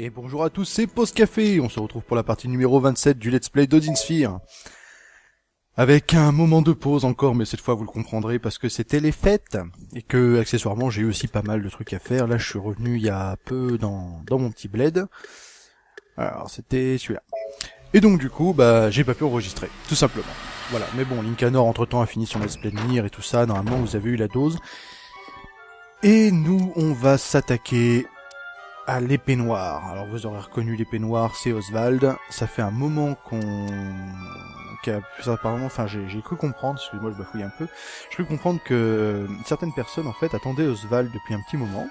Et bonjour à tous, c'est Pause Café. On se retrouve pour la partie numéro 27 du Let's Play d'Odin Sphere. Avec un moment de pause encore, mais cette fois vous le comprendrez parce que c'était les fêtes. Et que, accessoirement, j'ai eu aussi pas mal de trucs à faire. Là, je suis revenu il y a peu dans, dans mon petit bled. Alors, c'était celui-là. Et donc, du coup, bah, j'ai pas pu enregistrer. Tout simplement. Voilà. Mais bon, Linkanor, entre temps, a fini son Let's Play de Nier et tout ça. Normalement, vous avez eu la dose. Et nous, on va s'attaquer à l'épée noire. Alors vous aurez reconnu l'épée noire, c'est Oswald. Ça fait un moment qu'on... Qu apparemment, enfin j'ai cru comprendre, excusez-moi je bafouille un peu, j'ai cru comprendre que certaines personnes en fait attendaient Oswald depuis un petit moment.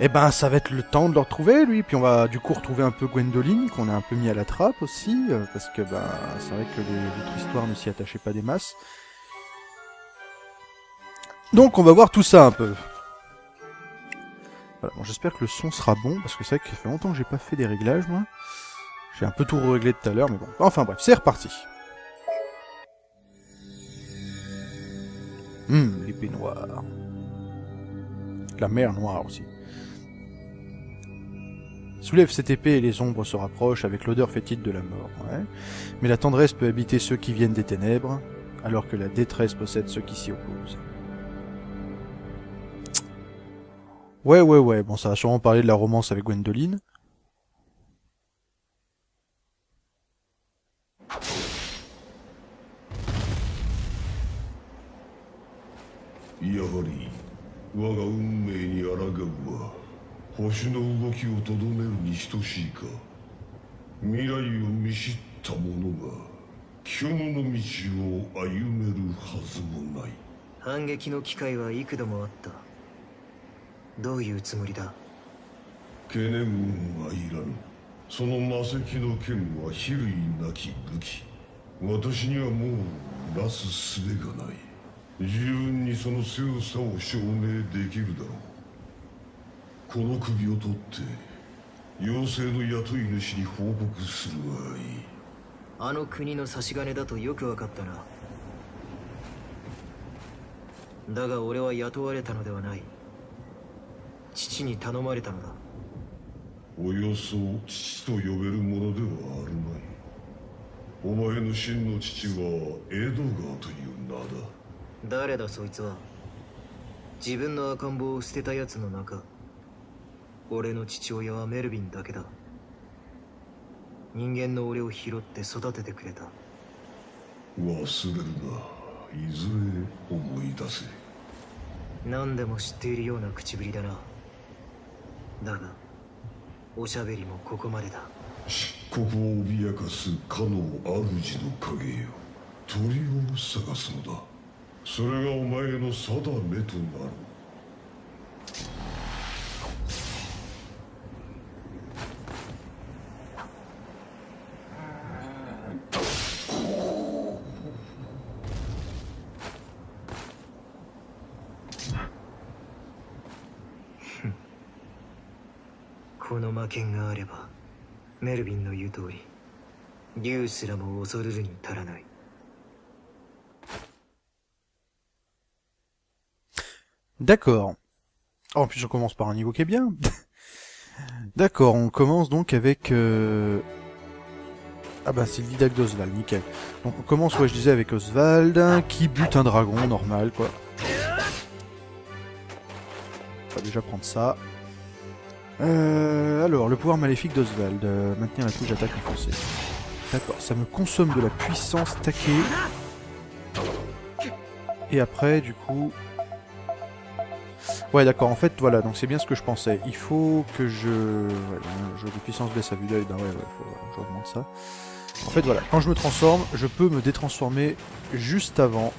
Et eh ben ça va être le temps de le retrouver lui, puis on va du coup retrouver un peu Gwendoline, qu'on a un peu mis à la trappe aussi, euh, parce que ben c'est vrai que les autres histoires ne s'y attachaient pas des masses. Donc on va voir tout ça un peu. Voilà, bon, j'espère que le son sera bon, parce que c'est vrai que ça fait longtemps que j'ai pas fait des réglages, moi. J'ai un peu tout réglé tout à l'heure, mais bon. Enfin bref, c'est reparti. Hum, l'épée noire. La mer noire aussi. Soulève cette épée et les ombres se rapprochent avec l'odeur fétide de la mort. Ouais. Mais la tendresse peut habiter ceux qui viennent des ténèbres, alors que la détresse possède ceux qui s'y opposent. Ouais, ouais, ouais, bon, ça a sûrement parlé de la romance avec Gwendoline. Yahari, waga unmei ni aragau wa, hoshi no ugoki o todomeru ni hitoshii ka. Mirai o mishitta mono ga, kyono no michi o ayumeru hazu mo nai. 反撃の機会はいく度もあった。どういうつもりだ？懸念はいらぬ。その魔石の剣は比類なき武器。私にはもうなすすべがない。十分にその強さを証明できるだろう。この首を取って妖精の雇い主に報告するがいい。あの国の差し金だとよく分かったな。だが俺は雇われたのではない父に頼まれたのだ。およそ父と呼べるものではあるまい。お前の真の父はエドガーという名だ。誰だそいつは。自分の赤ん坊を捨てた奴の中。俺の父親はメルビンだけだ。人間の俺を拾って育ててくれた。忘れるな。いずれ思い出せ。何でも知っているような口ぶりだなだがおしゃべりもここまでだ。漆黒を脅かすかの主の影よ。鳥を探すのだ。それがお前の定めとなる。この魔剣があればメルビンの言う通り竜すらも恐るるに足らない D'accord. Oh, en plus on commence par un niveau qui est bien. D'accord, on commence donc avec... Euh... Ah bah c'est le Didac d'Oswald, nickel. Donc on commence, ouais je disais, avec Oswald, qui bute un dragon, normal quoi. On va déjà prendre ça. Euh, alors, le pouvoir maléfique d'Oswald. Euh, maintenir la touche d'attaque renforcée. D'accord, ça me consomme de la puissance taquée. Et après, du coup... Ouais, d'accord, en fait, voilà, donc c'est bien ce que je pensais. Il faut que je... Ouais, jeu de puissance baisse à vue d'œil, ben ouais, ouais, faut que j'augmente ça. En fait, voilà, quand je me transforme, je peux me détransformer juste avant.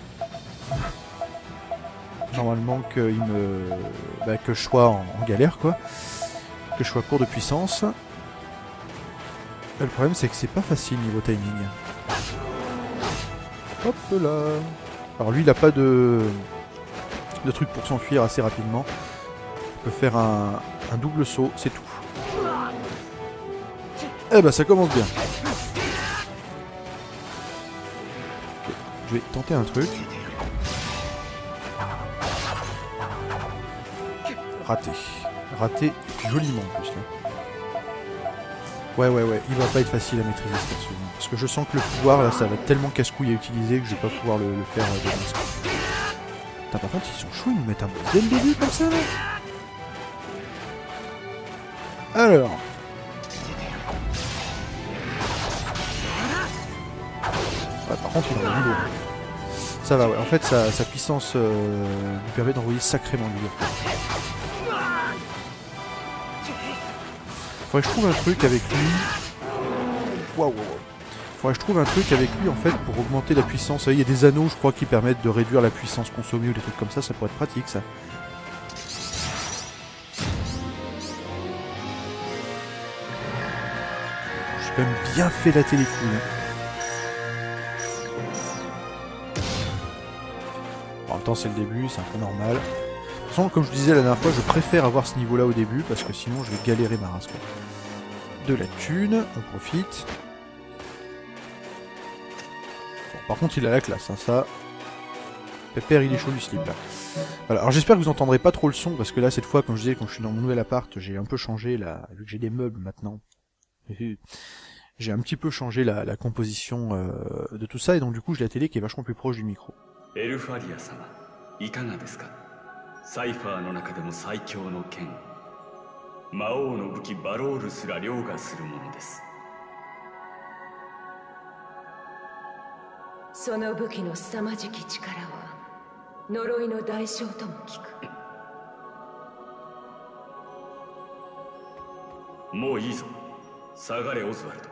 Normalement, que, il me... Bah, que je sois en galère, quoi que je sois court de puissance. Le problème c'est que c'est pas facile niveau timing. Hop là Alors lui il a pas de, de truc pour s'enfuir assez rapidement. Il peut faire un, double saut, c'est tout. Eh ben ça commence bien. Je vais tenter un truc. Raté. Raté joliment en plus là. Ouais, ouais, ouais, il va pas être facile à maîtriser ce perso. hein. Parce que je sens que le pouvoir, là, ça va être tellement casse-couille à utiliser que je vais pas pouvoir le, faire euh, de. Putain, par contre, ils sont chauds, ils nous mettent un le début comme ça, là. Alors. Ouais, par contre, il en a du lourd. Ça va, ouais. En fait, sa, sa puissance euh, lui permet d'envoyer sacrément du lourd. Faudrait que je trouve un truc avec lui. Waouh. Faudrait que je trouve un truc avec lui en fait pour augmenter la puissance. Il y a des anneaux, je crois, qui permettent de réduire la puissance consommée ou des trucs comme ça. Ça pourrait être pratique, ça. J'ai quand même bien fait la télé couille. hein. En même temps, c'est le début, c'est un peu normal. Façon, comme je disais la dernière fois, je préfère avoir ce niveau-là au début parce que sinon je vais galérer ma race. Quoi. De la thune, on profite. Bon, par contre, il a la classe, hein, ça. Pépère, il est chaud du slip là. Voilà, alors j'espère que vous entendrez pas trop le son parce que là, cette fois, comme je disais, quand je suis dans mon nouvel appart, j'ai un peu changé là, vu que j'ai des meubles maintenant. J'ai un petit peu changé la, la composition euh, de tout ça et donc du coup, j'ai la télé qui est vachement plus proche du micro. サイファーの中でも最強の剣。魔王の武器バロールすら凌駕するものです。その武器の凄まじき力は呪いの代償とも聞く。もういいぞ。下がれオズワルド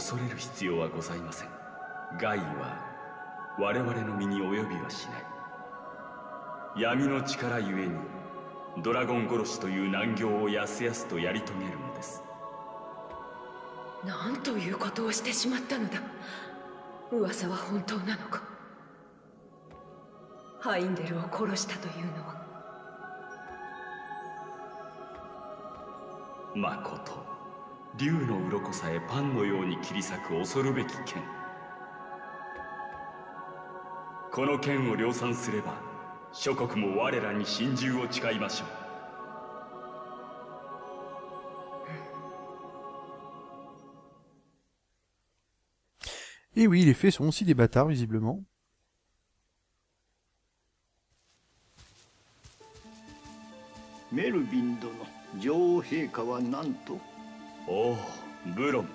恐れる必要はございません。害は我々の身に及びはしない。闇の力ゆえにドラゴン殺しという難行をやすやすとやり遂げるのです。何ということをしてしまったのだ。噂は本当なのか。ハインデルを殺したというのは。まこと竜の鱗さえパンのように切り裂く恐るべき剣この剣を量産すれば諸国も我らに心中を誓いましょう Et oui, les fées sont aussi des bâtards, visiblement. メルビン殿女王陛下は何とおおブロン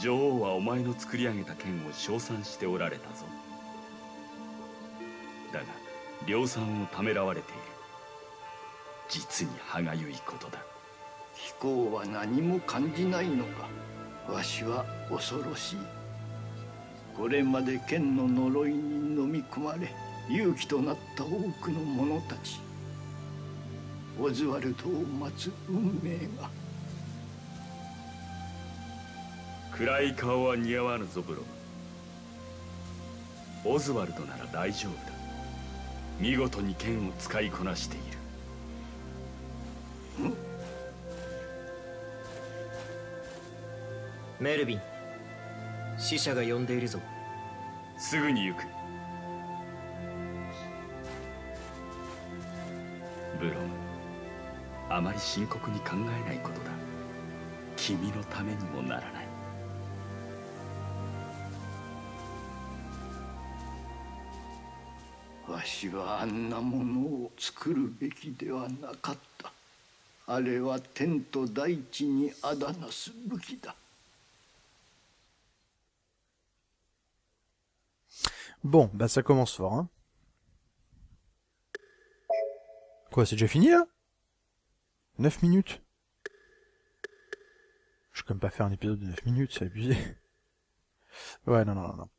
女王はお前の作り上げた剣を称賛しておられたぞ。だが量産をためらわれている。実に歯がゆいことだ。飛行は何も感じないのか。わしは恐ろしい。これまで剣の呪いに飲み込まれ勇気となった多くの者たち。オズワルドを待つ運命が。暗い顔は似合わぬぞブロンオズワルドなら大丈夫だ。見事に剣を使いこなしている。メルビン死者が呼んでいるぞ。すぐに行く。ブロンあまり深刻に考えないことだ。君のためにもならない わしはあんなものを作るべきではなかったあれは天と大地にあだなす武器だ Bon, bah ça commence fort, hein. Quoi, c'est déjà fini là 9 minutes Je vais quand même pas faire un épisode de 9 minutes, c'est abusé. Ouais, non, non, non, non.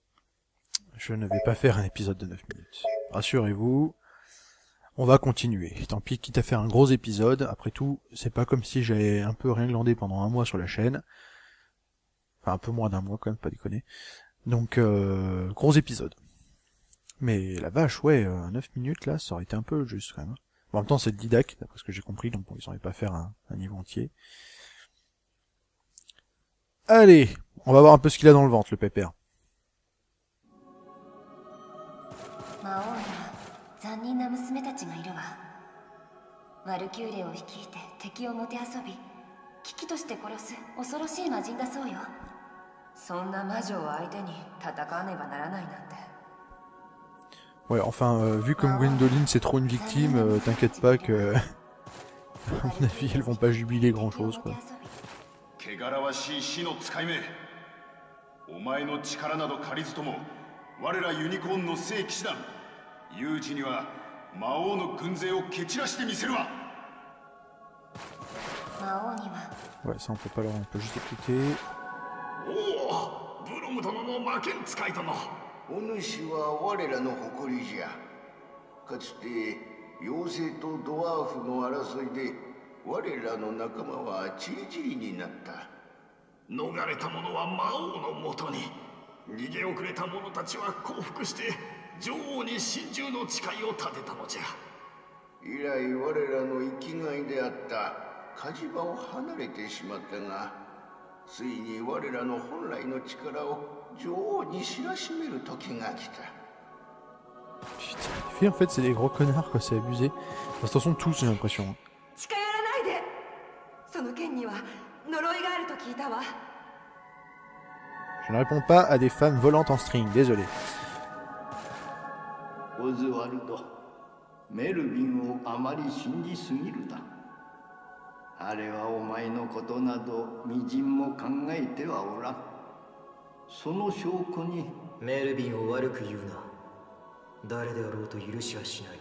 Je ne vais pas faire un épisode de 9 minutes. Rassurez-vous, on va continuer. Tant pis, quitte à faire un gros épisode, après tout, c'est pas comme si j'avais un peu rien glandé pendant un mois sur la chaîne. Enfin, un peu moins d'un mois quand même, pas déconner. Donc, euh, gros épisode. Mais la vache, ouais, euh, 9 minutes là, ça aurait été un peu juste quand même. Bon, en même temps, c'est le didac, d'après ce que j'ai compris, donc bon, ils n'auraient pas faire un, un niveau entier. Allez, on va voir un peu ce qu'il a dans le ventre, le pépère. 人の娘たちがいるわワルキューレを率いて敵をもてあそび危機として殺す恐ろしい魔人だそうよそんな魔女を相手に戦わねばならないなんて Ouais, enfin, euh, vu comme Gwendoline c'est trop une victime, euh, t'inquiète pas que... à mon avis, elles vont pas jubiler grand chose, quoi. お前の力など借りずとも我らユニコーンの聖騎士団有事には魔王の軍勢を蹴散らしてみせるわ。魔王には。Ouais, ça on peut pas leur... on peut juste écouter. おおブロム殿の魔剣使い殿お主は我らの誇りじゃ。かつて妖精とドワーフの争いで我らの仲間はチリチリになった。逃れた者は魔王のもとに。逃げ遅れた者たちは降伏して女王に心中の誓いを立てたのじゃ以来我らの生きがいであった火事場を離れてしまったがついに我らの本来の力を女王に知らしめる時が来た Putain, les filles en fait c'est des gros connards quoi, c'est abusé. De toute façon tous j'ai l'impression. 近寄らないでその剣には呪いがあると聞いたわ Je ne réponds pas à des femmes volantes en string, désolé. オズワルドメルビンをあまり信じすぎるだ。あれはお前のことなどみじんも考えてはおらん。その証拠にメルビンを悪く言うな。誰であろうと許しはしない。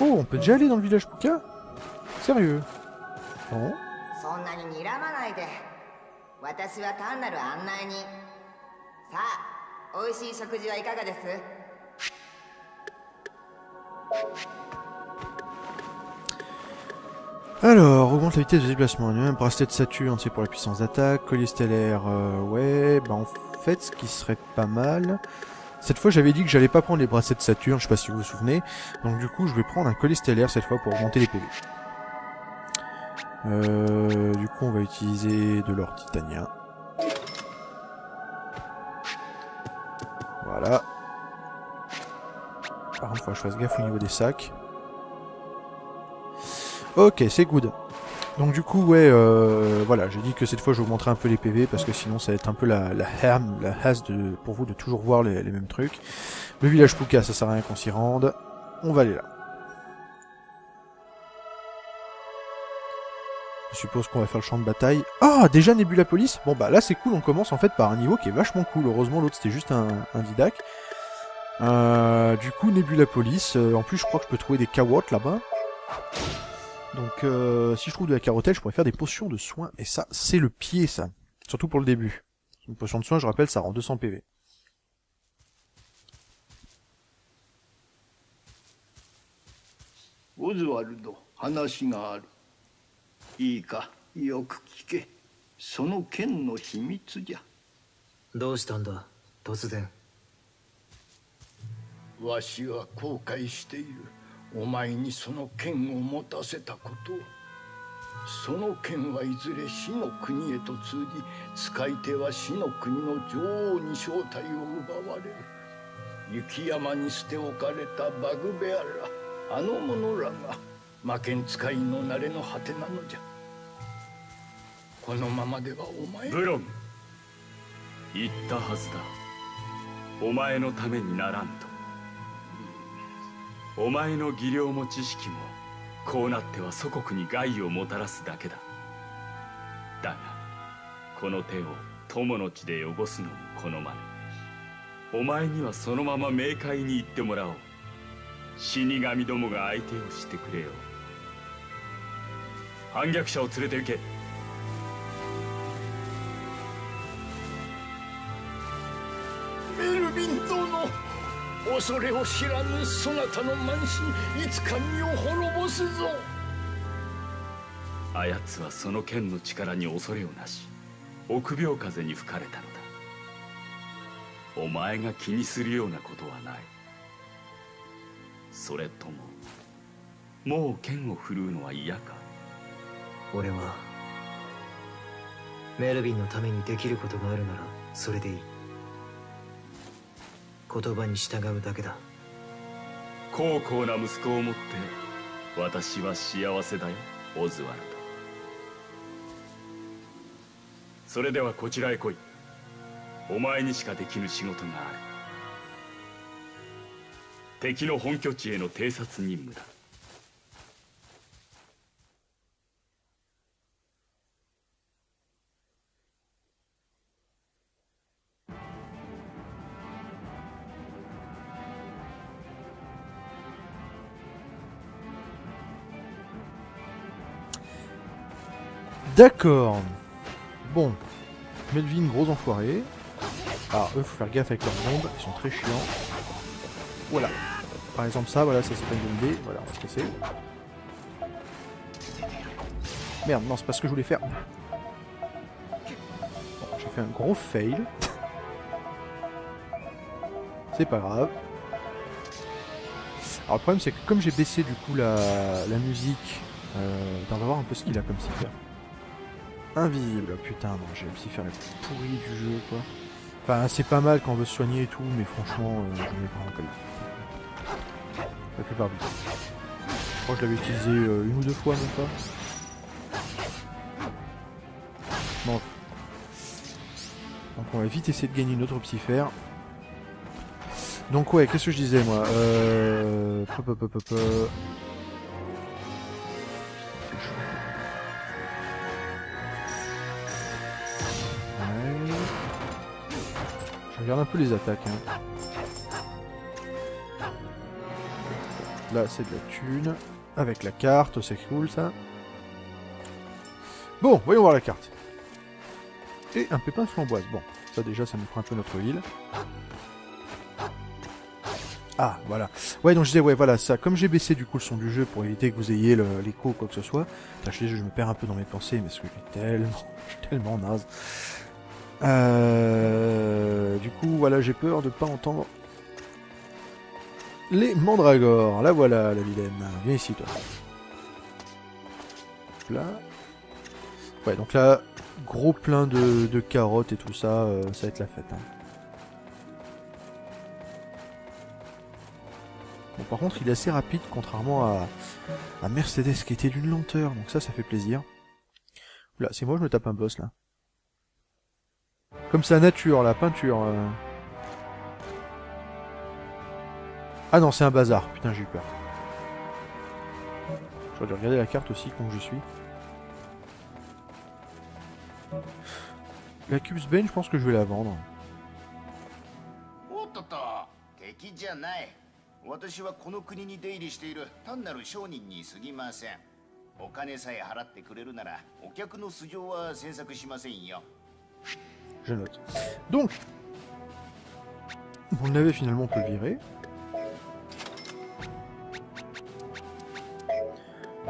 Oh, on peut déjà aller dans le village Puka? Sérieux? そんなに睨まないで私は単なる案内人さあ美味しい食事はいかがです Alors, augmente la vitesse de déplacement. Il y a un bracelet de Saturne, c'est pour la puissance d'attaque. Collier stellaire, euh, ouais. Bah en fait, ce qui serait pas mal... Cette fois, j'avais dit que j'allais pas prendre les bracelets de Saturne, je sais pas si vous vous souvenez. Donc du coup, je vais prendre un collier stellaire cette fois pour augmenter les PV. Euh, du coup, on va utiliser de l'or titanien. Voilà. Par contre, faut que je fasse gaffe au niveau des sacs. Ok, c'est good. Donc du coup, ouais, euh, voilà, j'ai dit que cette fois j'augmenterai un peu les PV parce que sinon ça va être un peu la, la la has de, pour vous de toujours voir les, mêmes trucs. Le village Puka, ça sert à rien qu'on s'y rende. On va aller là. Je suppose qu'on va faire le champ de bataille. Ah, déjà Nebula Police Bon bah là c'est cool, on commence en fait par un niveau qui est vachement cool. Heureusement l'autre c'était juste un, un euh, du coup Nebula Police, euh, en plus je crois que je peux trouver des cawottes là-bas. Donc euh, si je trouve de la carotelle, je pourrais faire des potions de soins. Et ça, c'est le pied ça. Surtout pour le début. Une potion de soin, je rappelle, ça rend 200 PV. いいかよく聞け。その剣の秘密じゃ。どうしたんだ突然。わしは後悔している。お前にその剣を持たせたことを。その剣はいずれ死の国へと通じ使い手は死の国の女王に正体を奪われる。雪山に捨て置かれたバグベアラあの者らが魔剣使いの慣れの果てなのじゃ。このままではお前。ブロン言ったはずだ。お前のためにならんと。お前の技量も知識もこうなっては祖国に害をもたらすだけだ。だがこの手を友の血で汚すのもこのまね。お前にはそのまま冥界に行ってもらおう。死神どもが相手をしてくれよ。反逆者を連れて行け。メルビン殿恐れを知らぬそなたの慢心いつか身を滅ぼすぞ。あやつはその剣の力に恐れをなし臆病風に吹かれたのだ。お前が気にするようなことはない。それとももう剣を振るうのは嫌か？俺はメルビンのためにできることがあるならそれでいい。言葉に従うだけだ。高校な息子を持って私は幸せだよオズワルド。それではこちらへ来い。お前にしかできぬ仕事がある。敵の本拠地への偵察任務だ「D'accord. Bon. Melvin, gros enfoiré. Alors, eux, faut faire gaffe avec leurs bombes, ils sont très chiants. Voilà. Par exemple, ça, voilà, ça c'est pas une bonne idée. Voilà, on va se casser. Merde, non, c'est pas ce que je voulais faire. Bon, j'ai fait un gros fail. c'est pas grave. Alors le problème c'est que comme j'ai baissé du coup la, musique, euh, on va voir un peu ce qu'il a comme cipher. Invisible, putain non, j'ai le cipher le plus pourri du jeu quoi. Enfin c'est pas mal quand on veut se soigner et tout, mais franchement euh, j'en ai vraiment pas. La plupart du temps. Je crois que je l'avais utilisé euh, une ou deux fois même pas. Bon. Donc on va vite essayer de gagner une autre psyphère. Donc ouais, qu'est-ce que je disais moi? Euh... pop, pop, pop, regarde un peu les attaques. Hein. Là c'est de la thune. Avec la carte, c'est cool ça. Bon, voyons voir la carte. Et un pépin de framboise. Bon, ça déjà ça nous prend un peu notre ville. Ah, voilà. Ouais, donc je disais, ouais, voilà, ça. Comme j'ai baissé du coup le son du jeu pour éviter que vous ayez l'écho ou quoi que ce soit. Putain, je, je me perds un peu dans mes pensées, mais que je suis tellement, je suis tellement naze. Euh, du coup, voilà, j'ai peur de pas entendre les mandragores. Là, voilà, la vilaine. Viens ici, toi. Là. Ouais, donc là, gros plein de, de carottes et tout ça, euh, ça va être la fête. Hein. Bon, par contre, il est assez rapide, contrairement à, à Mercedes qui était d'une lenteur, donc ça, ça fait plaisir. Là, c'est moi, je me tape un boss, là. Comme sa nature, la peinture. euh. Ah non, c'est un bazar. Putain, j'ai eu peur. J'aurais dû regarder la carte aussi, comme je suis. La Cubes Bane, je pense que je vais la vendre je note. Donc, on l'avait finalement, on peut le virer.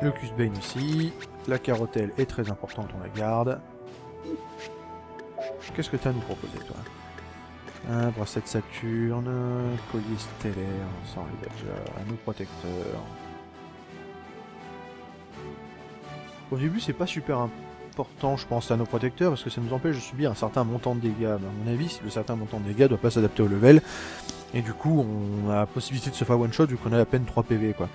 Le Cusbane aussi. La carotelle est très importante, on la garde. Qu'est-ce que tu as à nous proposer, toi? Un bracelet Saturne, collier stellaire, les déjà, un autre protecteur. Au début, c'est pas super important je pense, à nos protecteurs, parce que ça nous empêche de subir un certain montant de dégâts. À mon avis, le certain montant de dégâts doit pas s'adapter au level, et du coup, on a la possibilité de se faire one-shot vu qu'on a à peine 3 PV, quoi.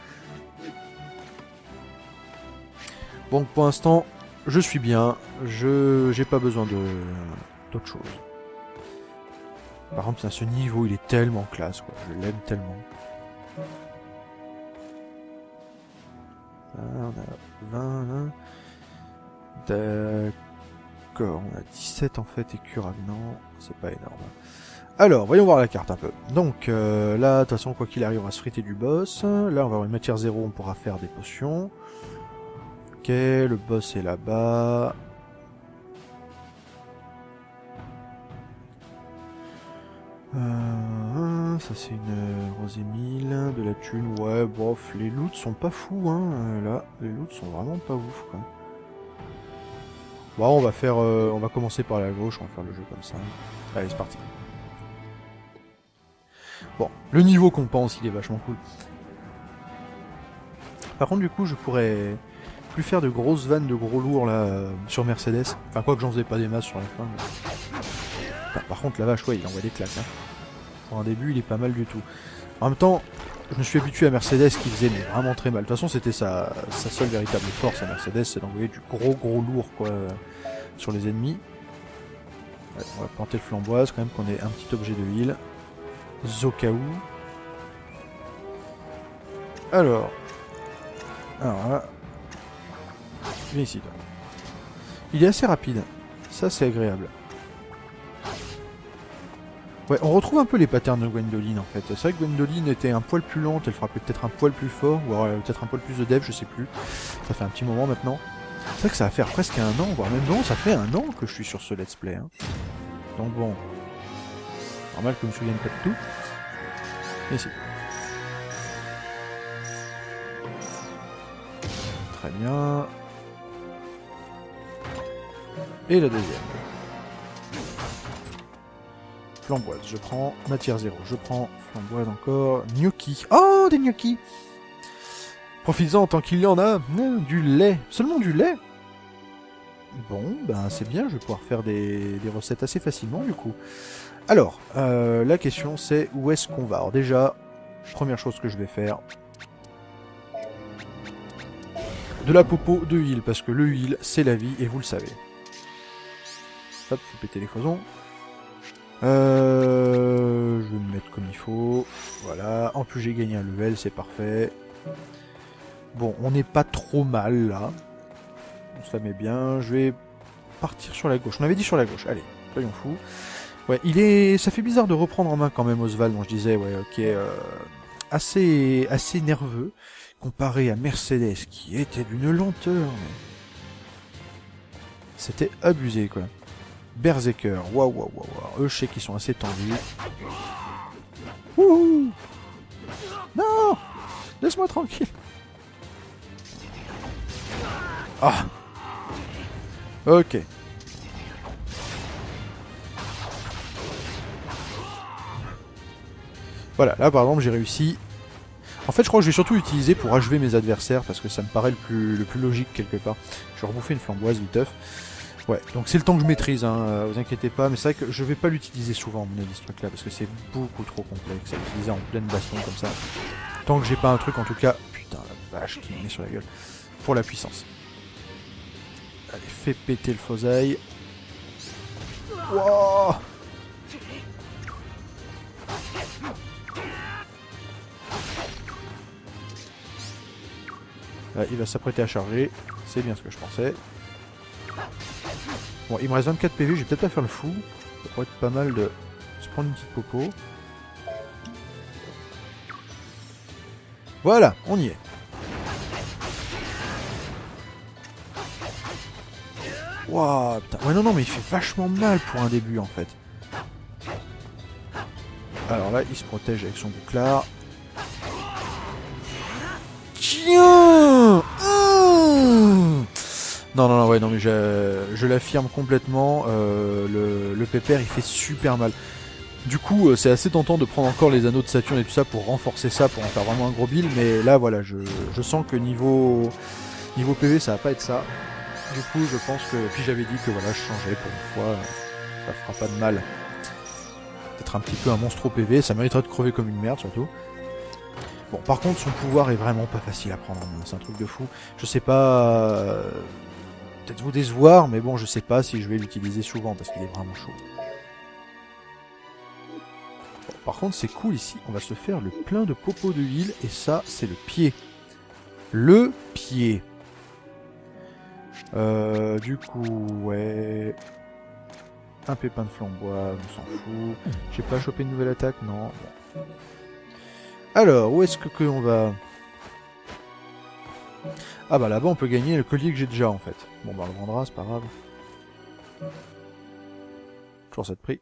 Donc pour l'instant, je suis bien, je j'ai pas besoin d'autre chose. Par contre, putain, ce niveau, il est tellement classe, quoi. Je l'aime tellement. Ah, on a 20. D'accord, on a 17 en fait et curable. Non, c'est pas énorme. Alors, voyons voir la carte un peu. Donc euh, là, de toute façon, quoi qu'il arrive, on va se friter du boss. Là, on va avoir une matière zéro, on pourra faire des potions. Ok, le boss est là-bas. Euh, ça c'est une rosée 1000, de la thune, ouais, bof, les loots sont pas fous, hein, euh, là, les loots sont vraiment pas ouf, quoi. On va faire, euh, on va commencer par la gauche, on va faire le jeu comme ça. Allez, c'est parti. Bon, le niveau qu'on pense, il est vachement cool. Par contre, du coup, je pourrais plus faire de grosses vannes de gros lourds là euh, sur Mercedes. Enfin, quoi que j'en faisais pas des masses sur la fin. par contre, la vache, ouais, il envoie des claques. Hein. Pour un début, il est pas mal du tout. En même temps, je me suis habitué à Mercedes qui faisait vraiment très mal. De toute façon, c'était sa, sa seule véritable force à Mercedes, c'est d'envoyer du gros gros lourd quoi sur les ennemis. Ouais, on va planter le flamboise quand même qu'on ait un petit objet de heal. Zokaou. Alors. Alors là. Viens ici toi. Il est assez rapide. Ça c'est agréable. Ouais, on retrouve un peu les patterns de Gwendoline en fait. C'est vrai que Gwendoline était un poil plus lente, elle frappait peut-être un poil plus fort, ou avait peut-être un poil plus de dev, je sais plus. Ça fait un petit moment maintenant. C'est vrai que ça va faire presque un an, voire même non, ça fait un an que je suis sur ce let's play. Hein. Donc bon, normal que je me souvienne pas de tout. Mais si. Très bien. Et la deuxième. Flamboise, je prends. Matière zéro, je prends. Flamboise encore. Gnocchi. Oh, des gnocchis Profites-en tant qu'il y en a. Hmm, Du lait. Seulement du lait Bon, ben c'est bien, je vais pouvoir faire des, des recettes assez facilement du coup. Alors, euh, la question c'est où est-ce qu'on va? Alors déjà, première chose que je vais faire, de la popo de huile, parce que le huile c'est la vie et vous le savez. Hop, faut péter les foisons. Euh, je vais me mettre comme il faut. Voilà, en plus j'ai gagné un level, c'est parfait. Bon, on n'est pas trop mal là. On se la met bien. Je vais partir sur la gauche. On avait dit sur la gauche. Allez, soyons fous. Ouais, il est. Ça fait bizarre de reprendre en main quand même Oswald, dont je disais, ouais, ok, euh, assez, assez nerveux comparé à Mercedes qui était d'une lenteur. C'était abusé quoi. Berserker, waouh waouh waouh. waouh. Eux, je sais qu'ils sont assez tendus. Wouhou Non Laisse-moi tranquille. Ah Ok. Voilà, là par exemple j'ai réussi. En fait je crois que je vais surtout utiliser pour achever mes adversaires parce que ça me paraît le plus, le plus logique quelque part. Je vais rebouffer une flamboise viteuf. Ouais, donc c'est le temps que je maîtrise, hein, euh, vous inquiétez pas, mais c'est vrai que je vais pas l'utiliser souvent mon avis ce truc là parce que c'est beaucoup trop complexe à utiliser en pleine baston comme ça. Tant que j'ai pas un truc en tout cas, putain la vache qui me met sur la gueule, pour la puissance. Allez, fais péter le fausail. Wouah Là, il va s'apprêter à charger. C'est bien ce que je pensais. Bon, il me reste 24 PV, je vais peut-être pas faire le fou. Ça pourrait être pas mal de se prendre une petite popo. Voilà, on y est. Waouh, putain. Ouais, non, non, mais il fait vachement mal pour un début, en fait. Alors là, il se protège avec son bouclard. Tiens Mmh Non, non, non, ouais, non, mais je, l'affirme complètement. euh, le, le pépère, il fait super mal. Du coup, euh, c'est assez tentant de prendre encore les anneaux de Saturne et tout ça pour renforcer ça, pour en faire vraiment un gros build. Mais là, voilà, je, sens que niveau, niveau PV, ça va pas être ça. Du coup, je pense que. Puis j'avais dit que voilà, je changeais pour une fois. euh, Ça fera pas de mal. Peut-être un petit peu un monstre au PV, ça mériterait de crever comme une merde surtout. Bon, par contre, son pouvoir est vraiment pas facile à prendre en main, c'est un truc de fou. Je sais pas. Peut-être vous décevoir, mais bon, je sais pas si je vais l'utiliser souvent parce qu'il est vraiment chaud. Par contre, c'est cool ici, on va se faire le plein de popo de huile et ça, c'est le pied. Le pied. Euh, du coup, ouais. Un pépin de flambois, on s'en fout. J'ai pas chopé une nouvelle attaque, non. Alors, où est-ce que, que va? Ah bah là-bas, on peut gagner le collier que j'ai déjà en fait. Bon bah on le vendra, c'est pas grave. Toujours ça de prix.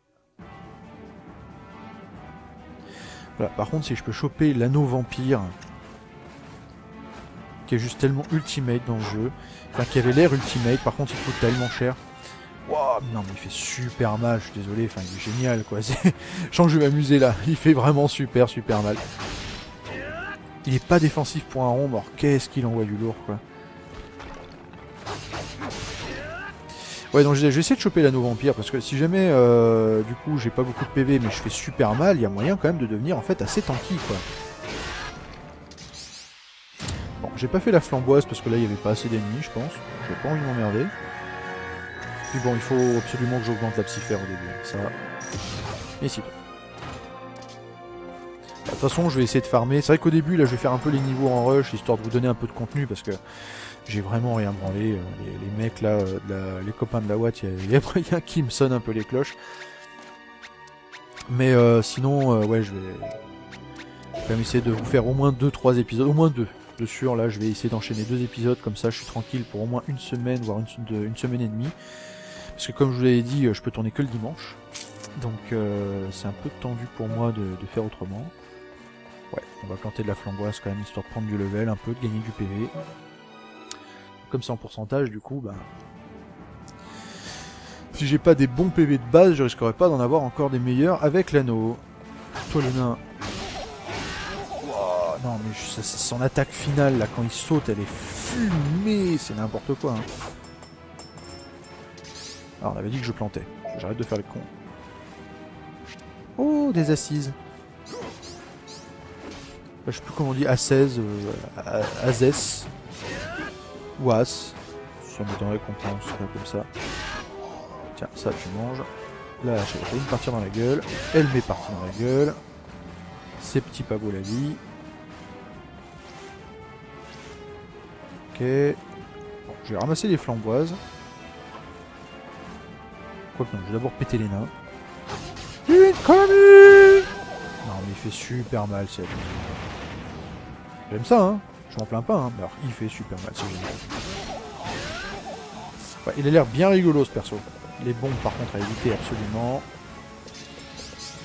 Voilà, par contre, si je peux choper l'anneau vampire, qui est juste tellement ultimate dans le jeu, enfin qui avait l'air ultimate, par contre il coûte tellement cher. Waouh, non mais il fait super mal, je suis désolé, enfin il est génial quoi. Je sens que je vais m'amuser là, il fait vraiment super super mal. Il est pas défensif pour un rond, alors qu'est-ce qu'il envoie du lourd quoi. Ouais, donc je vais essayer de choper l'anneau vampire parce que si jamais, euh, du coup, j'ai pas beaucoup de PV mais je fais super mal, il y a moyen quand même de devenir en fait assez tanky quoi. Bon, j'ai pas fait la flamboise parce que là il y avait pas assez d'ennemis, je pense. J'ai pas envie de m'emmerder. Puis bon, il faut absolument que j'augmente la psyphère au début. Ça. Et si. De toute façon, je vais essayer de farmer. C'est vrai qu'au début, là, je vais faire un peu les niveaux en rush, histoire de vous donner un peu de contenu, parce que j'ai vraiment rien branlé. Euh, Les, mecs, là, euh, de les copains de la Watt, il y, a- moyen qui me sonne un peu les cloches. Mais euh, sinon, ouais, je vais quand même essayer de vous faire au moins 2-3 épisodes, au moins 2 de sûr. Là, je vais essayer d'enchaîner deux épisodes, comme ça, je suis tranquille pour au moins une semaine, voire une, de- semaine et demie. Parce que comme je vous l'avais dit, je peux tourner que le dimanche. Donc c'est un peu tendu pour moi de, de faire autrement. On va planter de la flamboise quand même, histoire de prendre du level un peu, de gagner du PV. Comme c'est en pourcentage, du coup, bah... Si j'ai pas des bons PV de base, je risquerais pas d'en avoir encore des meilleurs avec l'anneau. Toi le nain. Wow, non mais ça- ça- son attaque finale là, quand il saute, elle est fumée, c'est n'importe quoi. hein. Alors on avait dit que je plantais. J'arrête de faire le con. Oh, des assises. Je sais plus comment on dit, A16, euh, ou As. Ça m'étonnerait qu'on prononce ça comme ça. Tiens, ça tu manges. Là, j'ai me partir dans la gueule. Elle m'est partie dans la gueule. Ces petits pavots la vie. Ok. Bon, je vais ramasser les flamboises. Quoique non, je vais d'abord péter les nains. Incoming Non mais il fait super mal cette. J'aime ça hein, je m'en plains pas hein. Alors il fait super mal, c'est génial. Il a l'air bien rigolo ce perso. Les bombes par contre à éviter absolument.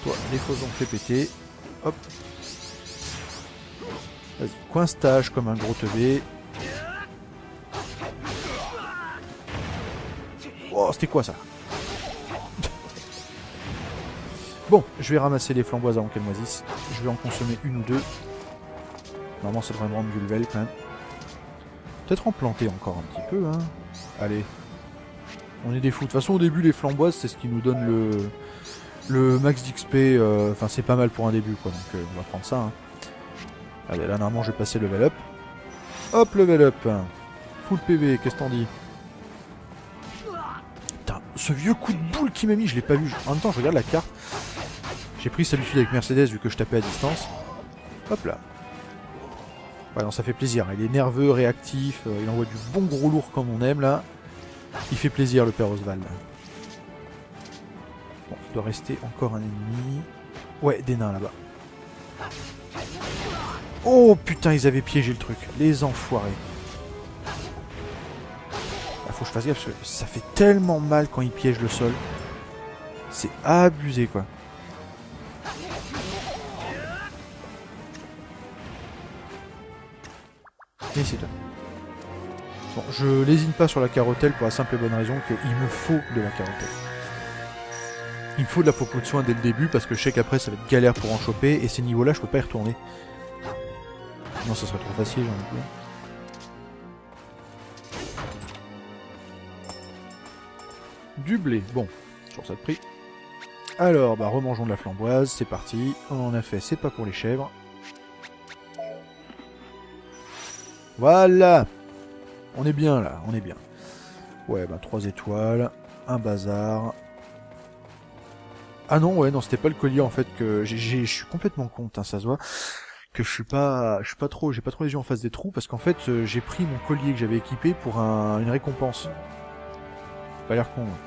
Toi, les faisons fait péter. Hop. Vas-y, coince-tage comme un gros teubé. Oh, c'était quoi ça? Bon, je vais ramasser les flamboises avant qu'elles moisissent. Je vais en consommer une ou deux. Normalement, ça devrait me rendre du level quand même. Peut-être en planter encore un petit peu, hein. Allez. On est des fous. De toute façon, au début, les flamboises, c'est ce qui nous donne le, le max d'XP. euh, Enfin, c'est pas mal pour un début, quoi. Donc, euh, on va prendre ça. hein. Allez, là, normalement, je vais passer level up. Hop, level up. Full PV, qu'est-ce que t'en dis? Putain, ce vieux coup de boule qui m'a mis, je l'ai pas vu. En même temps, je regarde la carte. J'ai pris cette habitude avec Mercedes vu que je tapais à distance. Hop là. Ouais, non, ça fait plaisir. Il est nerveux, réactif, euh, il envoie du bon gros lourd comme on aime là. Il fait plaisir le père Oswald. Bon, il doit rester encore un ennemi. Ouais, des nains là-bas. Oh putain, ils avaient piégé le truc. Les enfoirés. Là, faut que je fasse gaffe parce que ça fait tellement mal quand ils piègent le sol. C'est abusé quoi. Et. Bon, je lésine pas sur la carotelle pour la simple et bonne raison qu'il me faut de la carotelle. Il me faut de la popo de soin dès le début parce que je sais qu'après ça va être galère pour en choper et ces niveaux là je peux pas y retourner. Sinon ça serait trop facile j'en ai plus. Du blé, bon, sur ça de prix. Alors, bah remangeons de la flamboise, c'est parti. On en a fait, c'est pas pour les chèvres. Voilà On est bien là, on est bien. Ouais, bah 3 étoiles, un bazar. Ah non, ouais, non, c'était pas le collier en fait que j'ai, j'ai- je suis complètement con, hein, ça se voit que je suis pas, je suis pas trop, j'ai pas trop les yeux en face des trous parce qu'en fait euh, j'ai pris mon collier que j'avais équipé pour un- une récompense. Pas l'air con. hein.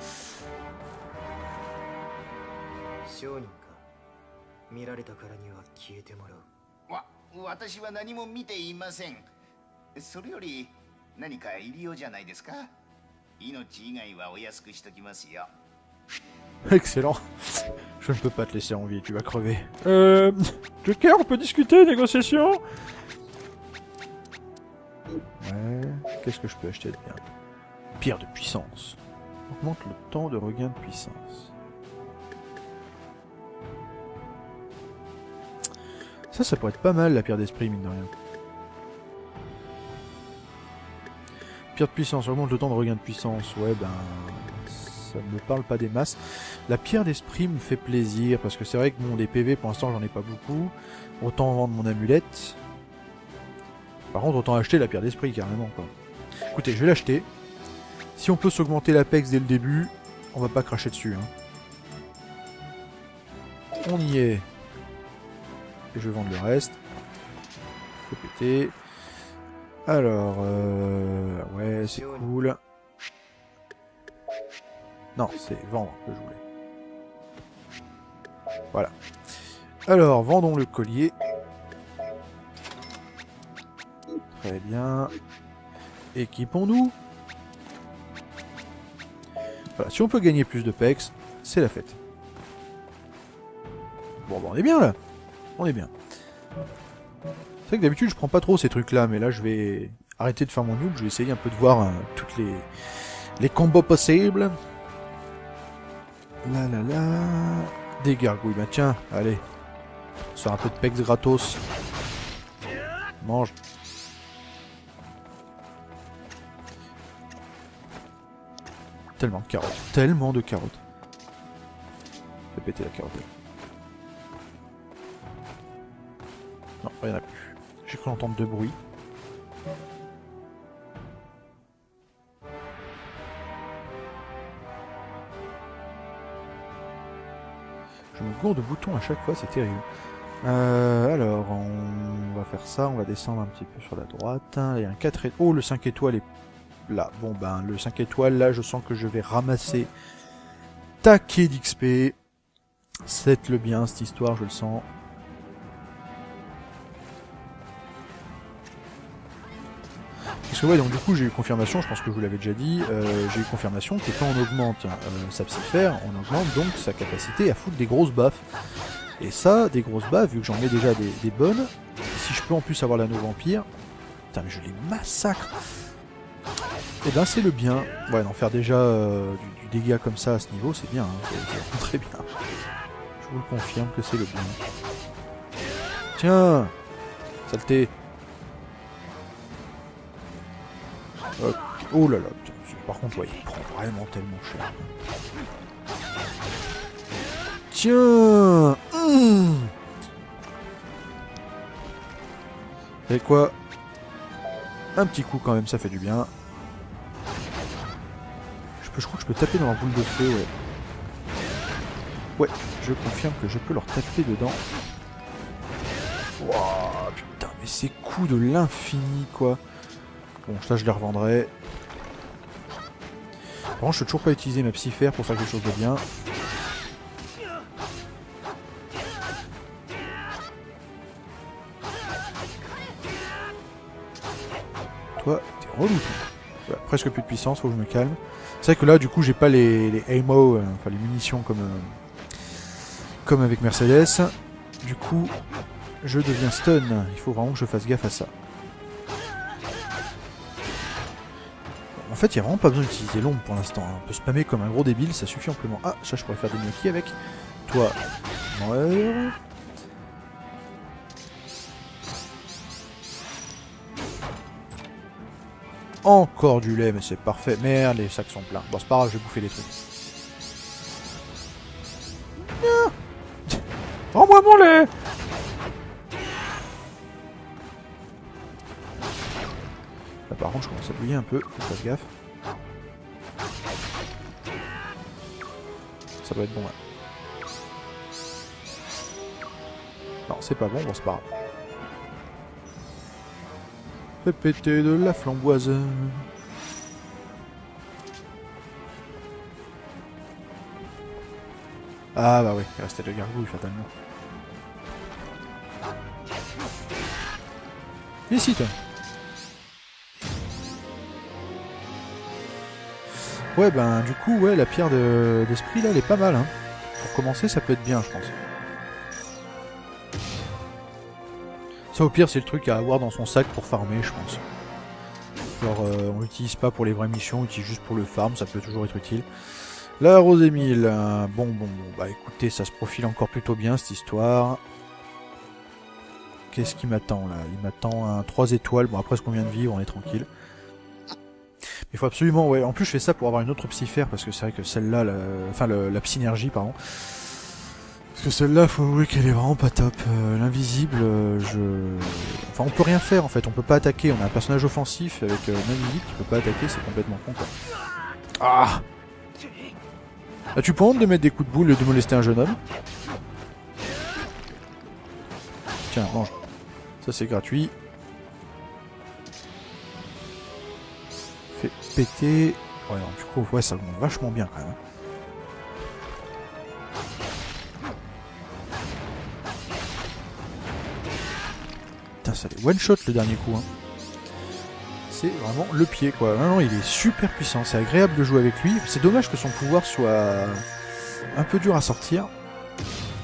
それより何か入りようじゃないですか命以外はお安くしときますよ Excellent. Je ne peux pas te laisser en vie, tu vas crever. Euh... Joker, on peut discuter, négociation Ouais, qu'est-ce que je peux acheter de bien Pierre de puissance. Augmente le temps de regain de puissance. Ça, ça pourrait être pas mal, la pierre d'esprit, mine de rien. Pierre de puissance, augmente le temps de regain de puissance. Ouais, ben... ça me parle pas des masses. La pierre d'esprit me fait plaisir, parce que c'est vrai que bon, des PV pour l'instant j'en ai pas beaucoup. Autant vendre mon amulette. Par contre, autant acheter la pierre d'esprit carrément quoi. Écoutez, je vais l'acheter. Si on peut s'augmenter l'Apex dès le début, on va pas cracher dessus. Hein. On y est. Et je vais vendre le reste. Faut péter. Alors, euh... ouais, c'est cool. Non, c'est vendre que je voulais. Voilà. Alors, vendons le collier. Très bien. Équipons-nous. Voilà, si on peut gagner plus de pex, c'est la fête. Bon, bah, on est bien là. On est bien. C'est vrai que d'habitude je prends pas trop ces trucs là, mais là je vais arrêter de faire mon noob, je vais essayer un peu de voir euh, toutes les, les combos possibles. Là là là. Des gargouilles, bah tiens, allez. Sur un peu de pex gratos. Mange. Tellement de carottes. Tellement de carottes. Je vais péter la carotte. Non, rien à plus. J'ai cru entendre deux bruits. Je me gourde de boutons à chaque fois, c'est terrible. Euh, alors, on va faire ça, on va descendre un petit peu sur la droite. Il y a un 4 étoiles. Oh, le 5 étoiles est là. Bon, ben, le 5 étoiles, là, je sens que je vais ramasser taquet d'XP. C'est le bien, cette histoire, je le sens. Parce que ouais, donc du coup j'ai eu confirmation, je pense que je vous l'avais déjà dit, euh, j'ai eu confirmation que quand on augmente euh, sa psyphère, on augmente donc sa capacité à foutre des grosses baffes. Et ça, des grosses baffes, vu que j'en ai déjà des, bonnes, si je peux en plus avoir l'anneau vampire, putain mais je les massacre Et ben c'est le bien. Ouais, d'en faire déjà euh, du, du, dégât comme ça à ce niveau, c'est bien, hein, c'est très bien. Je vous le confirme que c'est le bien. Tiens Saleté Okay. Oh là là, par contre, ouais, il prend vraiment tellement cher. Tiens mmh. Et quoi? Un petit coup quand même, ça fait du bien. Je, peux, je crois que je peux taper dans la boule de feu, ouais. Ouais, je confirme que je peux leur taper dedans. Wouah, putain, mais c'est coups de l'infini, quoi. Bon, ça je les revendrai. Par contre, je peux toujours pas utiliser ma psyphère pour faire quelque chose de bien. Toi, t'es relou. Voilà, presque plus de puissance, faut que je me calme. C'est vrai que là, du coup, j'ai pas les, les ammo, euh, enfin les munitions comme, euh, comme avec Mercedes. Du coup, je deviens stun. Il faut vraiment que je fasse gaffe à ça. En fait, il n'y a vraiment pas besoin d'utiliser l'ombre pour l'instant. Hein. On peut spammer comme un gros débile, ça suffit amplement. Ah, ça, je pourrais faire des gnocchis avec. Toi. Encore du lait, mais c'est parfait. Merde, les sacs sont pleins. Bon, c'est pas grave, je vais bouffer les trucs. Rends-moi mon lait un peu, faut que je fasse gaffe. Ça doit être bon là. Non, c'est pas bon, bon c'est pas grave. Fais péter de la flamboise. Ah bah oui, il restait deux gargouilles fatalement. Ici toi Ouais, ben du coup, ouais, la pierre d'esprit, de, là, elle est pas mal. Hein. Pour commencer, ça peut être bien, je pense. Ça, au pire, c'est le truc à avoir dans son sac pour farmer, je pense. Genre, euh, on l'utilise pas pour les vraies missions, on l'utilise juste pour le farm, ça peut toujours être utile. La Rose Émile, euh, bon, bon, bon, bah écoutez, ça se profile encore plutôt bien, cette histoire. Qu'est-ce qui m'attend, là? Il m'attend un 3 étoiles, bon, après ce qu'on vient de vivre, on est tranquille. Il faut absolument, ouais. En plus, je fais ça pour avoir une autre psyphère parce que c'est vrai que celle-là, la... enfin la psynergie, pardon. Parce que celle-là, faut avouer qu'elle est vraiment pas top. Euh, L'invisible, euh, je, enfin, on peut rien faire en fait. On peut pas attaquer. On a un personnage offensif avec euh, l'invisible qui peut pas attaquer. C'est complètement con quoi. Ah. As-tu pas honte de mettre des coups de boule et de molester un jeune homme? Tiens, mange. Ça c'est gratuit. Ouais, non, du coup, ouais, ça monte vachement bien quand même. Putain, ça les one shot le dernier coup. Hein. C'est vraiment le pied quoi. Non, non, il est super puissant. C'est agréable de jouer avec lui. C'est dommage que son pouvoir soit un peu dur à sortir.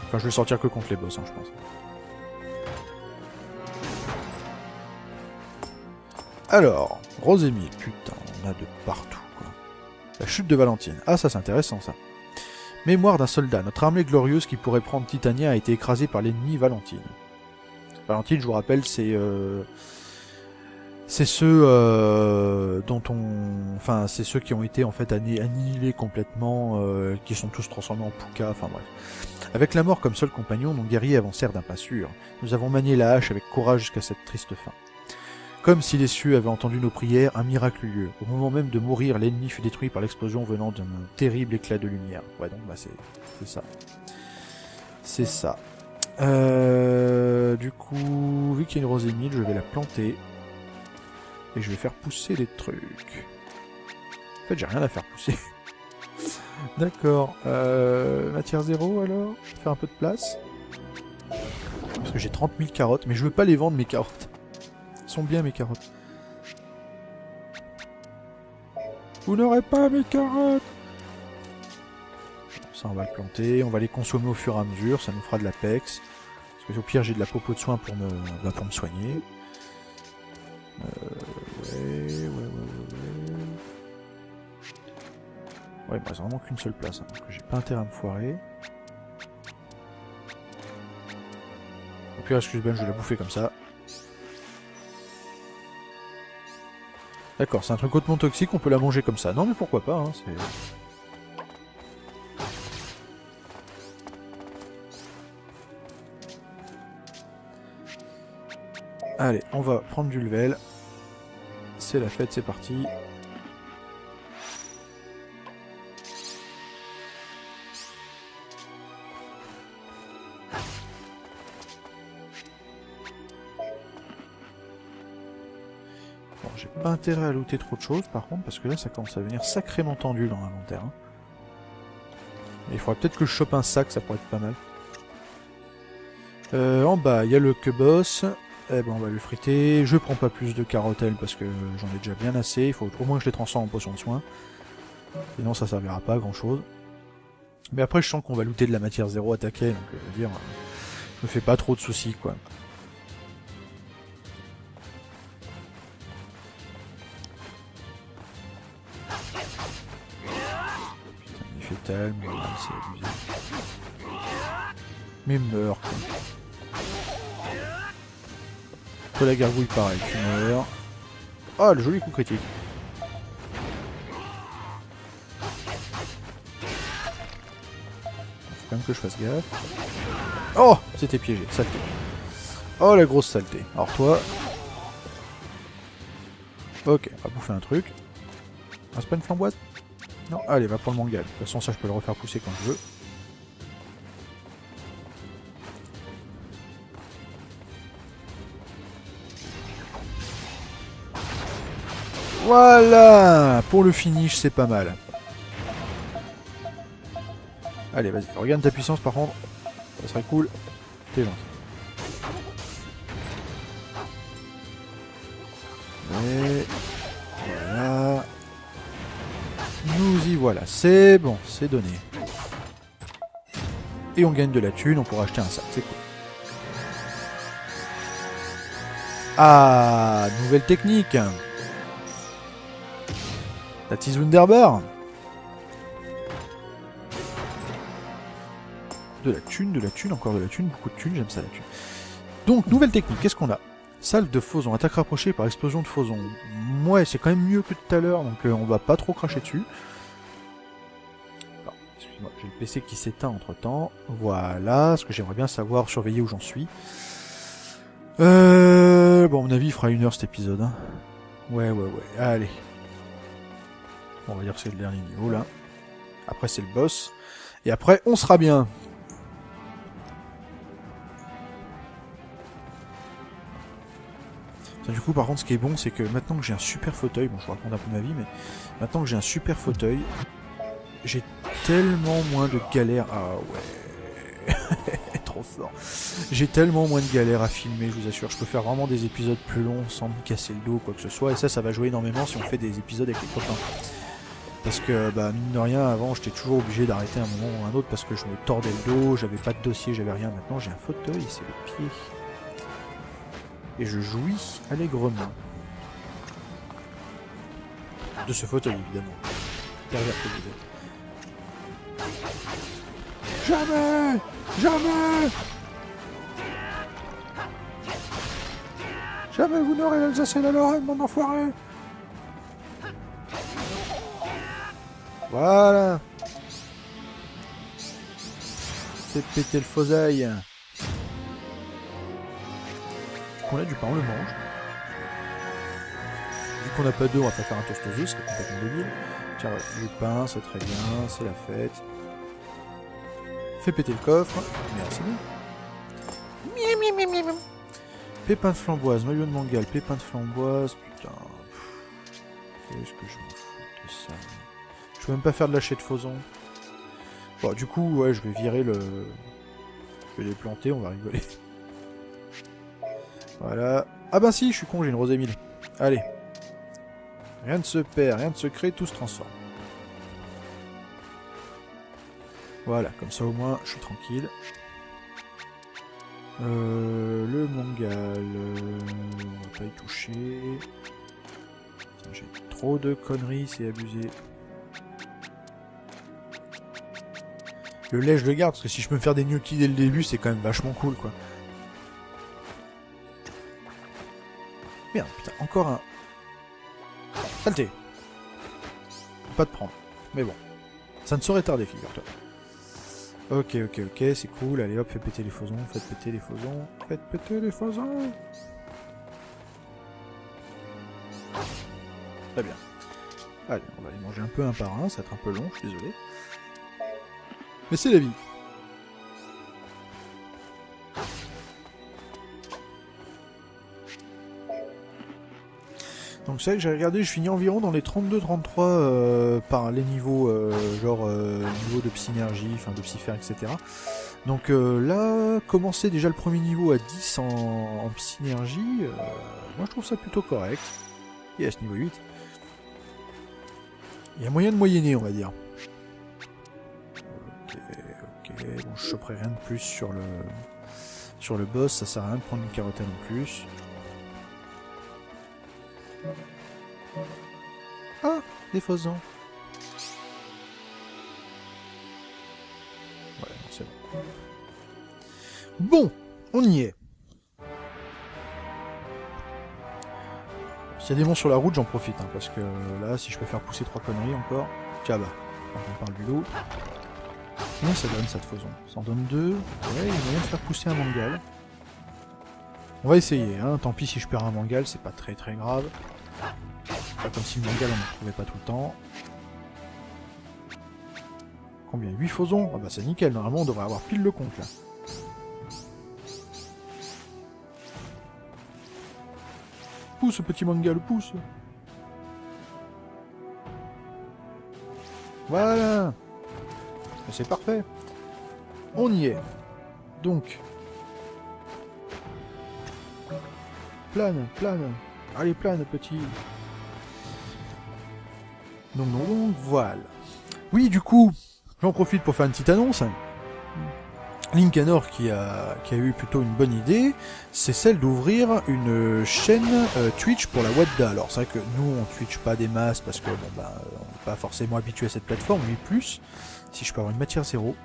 Enfin, je vais sortir que contre les boss, hein, je pense. Alors, Rosémile, putain, on a de partout, quoi. La chute de Valentine. Ah, ça c'est intéressant, ça. Mémoire d'un soldat. Notre armée glorieuse qui pourrait prendre Titania a été écrasée par l'ennemi Valentine. Valentine, je vous rappelle, c'est... Euh... C'est ceux euh, dont on... Enfin, c'est ceux qui ont été en fait anni- annihilés complètement, euh, qui sont tous transformés en Puka, enfin bref. Avec la mort comme seul compagnon, nos guerriers avancèrent d'un pas sûr. Nous avons manié la hache avec courage jusqu'à cette triste fin. Comme si les cieux avaient entendu nos prières, un miracle eut lieu. Au moment même de mourir, l'ennemi fut détruit par l'explosion venant d'un terrible éclat de lumière. Ouais, donc bah c'est ça. C'est ça. Euh, du coup, vu qu'il y a une rose émile, je vais la planter. Et je vais faire pousser des trucs. En fait, j'ai rien à faire pousser. D'accord. Euh, matière zéro alors? Je vais faire un peu de place. Parce que j'ai 30 000 carottes, mais je veux pas les vendre mes carottes. Sont bien mes carottes. Vous n'aurez pas mes carottes Ça on va le planter, on va les consommer au fur et à mesure, ça nous fera de la pex. Parce que au pire j'ai de la popo de soin pour me, bah, pour me soigner. Euh, ouais, ouais, ouais, ouais, ouais. Bah, vraiment qu'une seule place, hein, donc j'ai pas intérêt à me foirer. Au pire, excuse ben, je vais la bouffer comme ça. D'accord, c'est un truc hautement toxique, on peut la manger comme ça. Non, mais pourquoi pas, hein. Allez, on va prendre du level. C'est la fête, c'est parti. Intérêt à looter trop de choses par contre, parce que là ça commence à devenir sacrément tendu dans l'inventaire. hein. Il faudra peut-être que je chope un sac, ça pourrait être pas mal. Euh, en bas, il y a le que boss. Eh ben, on va le friter. Je prends pas plus de carotelles parce que j'en ai déjà bien assez. Il faut au moins que je les transforme en potion de soin. Sinon, ça servira pas à grand chose. Mais après, je sens qu'on va looter de la matière zéro attaquée, donc je veux dire, euh, je me fais pas trop de soucis, quoi. Mais meurs, quoi. La gargouille, pareil, tu meurs. Ah, le joli coup critique. Faut quand même que je fasse gaffe. Oh C'était piégé, saleté. Oh, la grosse saleté. Alors toi... Ok, on va bouffer un truc. Ah, c'est pas une flamboise Non, allez, va prendre mon gars. De toute façon, ça, je peux le refaire pousser quand je veux. Voilà Pour le finish, c'est pas mal. Allez, vas-y, regarde ta puissance par contre. Ça serait cool. T'es gentil. C'est bon, c'est donné. Et on gagne de la thune, on pourra acheter un sac, c'est cool. Ah, nouvelle technique. Tease Wunderbar. De la thune, de la thune, encore de la thune, beaucoup de thune, j'aime ça la thune. Donc, nouvelle technique, qu'est-ce qu'on a? Salle de Fauson, attaque rapprochée par explosion de Fauson. Ouais, c'est quand même mieux que tout à l'heure, donc euh, on va pas trop cracher dessus. J'ai le PC qui s'éteint entre temps. Voilà, ce que j'aimerais bien savoir, surveiller où j'en suis. Euh, bon, à mon avis, il fera une heure cet épisode. hein. Ouais, ouais, ouais, allez. Bon, on va dire que c'est le dernier niveau là. Après, c'est le boss. Et après, on sera bien. Du coup, par contre, ce qui est bon, c'est que maintenant que j'ai un super fauteuil, bon, je vous raconte un peu ma vie, mais maintenant que j'ai un super fauteuil, j'ai tellement moins de galères. Ah ouais, trop fort. J'ai tellement moins de galères à filmer, je vous assure. Je peux faire vraiment des épisodes plus longs sans me casser le dos quoi que ce soit. Et ça, ça va jouer énormément si on fait des épisodes avec les copains. Parce que, bah, mine de rien, avant, j'étais toujours obligé d'arrêter un moment ou un autre parce que je me tordais le dos, j'avais pas de dossier, j'avais rien. Maintenant, j'ai un fauteuil, c'est le pied. Et je jouis allègrement. De ce fauteuil, évidemment. Pervers que. Jamais Jamais Jamais vous n'aurez l'Alsace et la Lorraine, mon enfoiré Voilà C'est péter le fauseil. On a du pain, on le mange. Vu qu'on n'a pas d'eau, on va pas faire un toast aux c'est complètement débile. Tiens, du pain, c'est très bien, c'est la fête. Fais péter le coffre. Merci. Miam, miam. Pépin de framboise, noyau de mangal, pépin de framboise, putain. Qu'est-ce que je m'en fous de ça? Je peux même pas faire de lâcher de fauson. Bon, du coup, ouais, je vais virer le... Je vais les planter, on va rigoler. Voilà. Ah bah si, je suis con, j'ai une rose. Allez. Rien ne se perd, rien ne se crée, tout se transforme. Voilà, comme ça au moins, je suis tranquille. Euh, le mangal, euh, on va pas y toucher. J'ai trop de conneries, c'est abusé. Le lait, je le garde, parce que si je peux me faire des gnocchis dès le début, c'est quand même vachement cool, quoi. Merde, putain, encore un... Saleté Pas de prendre. Mais bon. Ça ne saurait tarder, figure-toi. Ok, ok, ok, c'est cool. Allez hop, faites péter les faisons, faites péter les faisons, faites péter les faisons. Très bien. Allez, on va les manger un peu un par un, ça va être un peu long, je suis désolé. Mais c'est la vie. Donc c'est vrai que j'ai regardé, je finis environ dans les 32-33 euh, par les niveaux, euh, genre euh, niveau de psynergie, enfin de psyphère, etc. Donc là, commencer déjà le premier niveau à 10 en, en psynergie, moi je trouve ça plutôt correct. Yes, niveau 8. Il y a moyen de moyenner, on va dire. Ok, ok, bon je choperai rien de plus sur le sur le boss, ça sert à rien de prendre une carotène en plus. Ah, des faisans. Ouais, c'est bon. Bon, on y est. S'il y a des monstres sur la route, j'en profite, hein, parce que là, si je peux faire pousser trois conneries encore... Tiens, bah, on parle du loup... Combien ça donne, cette fauson Ça en donne deux. Ouais, il y a moyen de faire pousser un mangal. On va essayer, hein. Tant pis si je perds un mangal, c'est pas très très grave. Pas comme si le mangal on ne trouvait pas tout le temps. Combien? 8 fausons Ah bah c'est nickel, normalement on devrait avoir pile le compte là. Pousse petit mangal, pousse Voilà C'est parfait On y est Donc... Plane, plane Allez, plane, petit donc, donc, voilà. Oui, du coup, j'en profite pour faire une petite annonce. Linkanor qui a, qui a eu plutôt une bonne idée, c'est celle d'ouvrir une chaîne euh, Twitch pour la Wadda. Alors c'est vrai que nous on Twitch pas des masses parce que bon bah on n'est pas forcément habitué à cette plateforme, mais plus, si je peux avoir une matière zéro,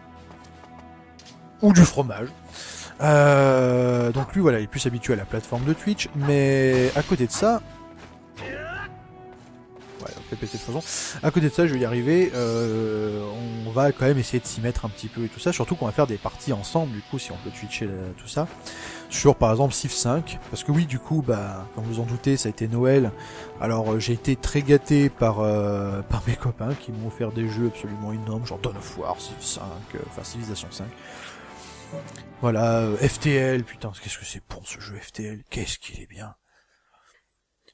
ou du fromage, Euh, donc lui, voilà, il est plus habitué à la plateforme de Twitch, mais à côté de ça... Ouais, on péter de façon. À côté de ça, je vais y arriver. euh, on va quand même essayer de s'y mettre un petit peu et tout ça. Surtout qu'on va faire des parties ensemble, du coup, si on peut twitcher euh, tout ça. Sur, par exemple, Civ 5. Parce que oui, du coup, bah, comme vous en doutez, ça a été Noël. Alors, j'ai été très gâté par, par mes copains qui m'ont offert des jeux absolument énormes, genre Dawn of War, Civ 5, euh, enfin Civilization 5. Voilà, euh, FTL, putain, qu'est-ce que c'est bon ce jeu FTL, qu'est-ce qu'il est bien.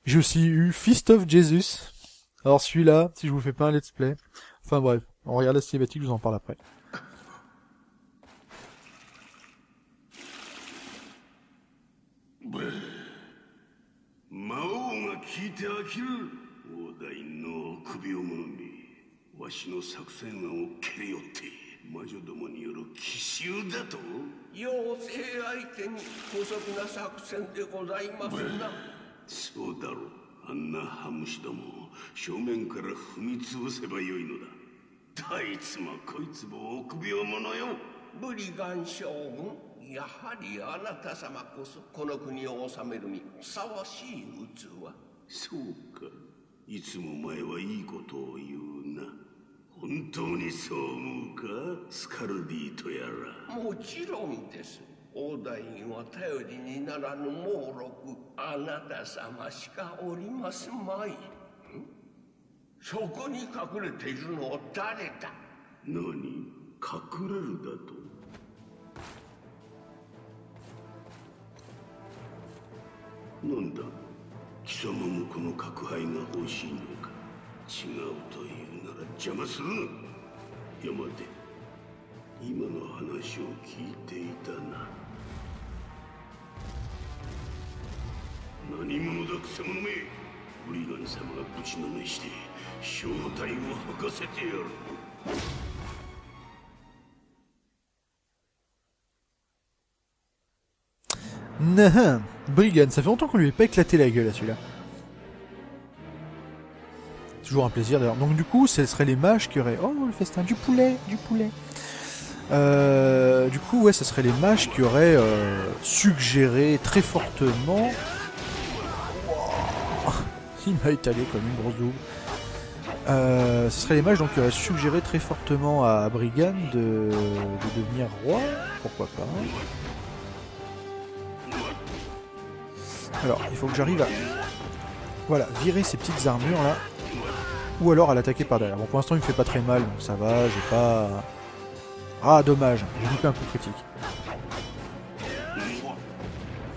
J'ai aussi eu Fist of Jesus. Alors celui-là, si je vous fais pas un let's play. Enfin bref, on regarde la cinématique, je vous en parle après. 魔女どもによる奇襲だと？妖精相手に姑息な作戦でございますな。そうだろう。あんなハムシども正面から踏み潰せばよいのだ。どいつもこいつも臆病者よ。ブリガン将軍やはりあなた様こそこの国を治めるにふさわしい器。そうか。いつもお前はいいことを言うな本当にそう思うか？スカルディとやら。もちろんです。大大院は頼りにならぬ猛録あなた様しかおりますまい。ん？そこに隠れているのは誰だ？何？隠れるだと？なんだ？貴様もこの角杯が欲しいのか？違うという。なら邪魔するな山で今の話を聞いていたな何者だくせ者めブリガン様がぶちのめして正体を吐かせてやる Nahan, Brigand, ça fait longtemps qu'on lui ait pas éclaté la gueule à celui-là. Un plaisir d'ailleurs. Donc du coup, ce serait les mages qui auraient... Oh, le festin, du poulet, du poulet. Euh, du coup, ouais, ce serait les mages qui auraient euh, suggéré très fortement... Wow. Il m'a étalé comme une grosse double. Euh, ce serait les mages donc, qui auraient suggéré très fortement à Brigand de, de devenir roi. Pourquoi pas Alors, il faut que j'arrive à... Voilà, virer ces petites armures là. Ou alors à l'attaquer par derrière. Bon, pour l'instant, il me fait pas très mal, donc ça va, j'ai pas... Ah, dommage, j'ai loupé un coup critique.